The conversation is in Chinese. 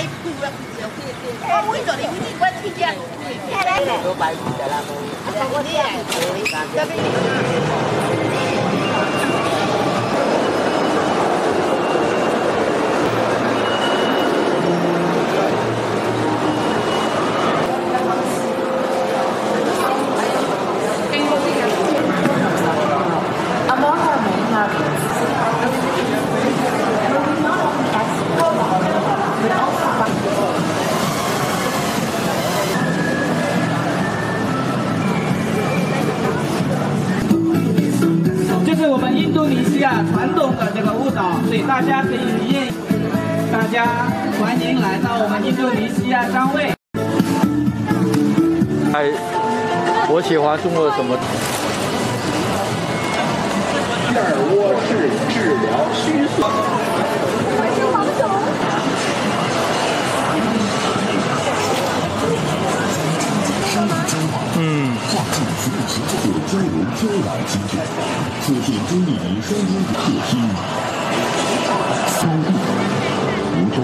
Hãy 印度尼西亚传统的这个舞蹈，所以大家可以体验。大家欢迎来到我们印度尼西亚商会。哎，我喜欢中国什么？跨境服务合作交流交往机制，促进中印尼双边特厅。三地，福州。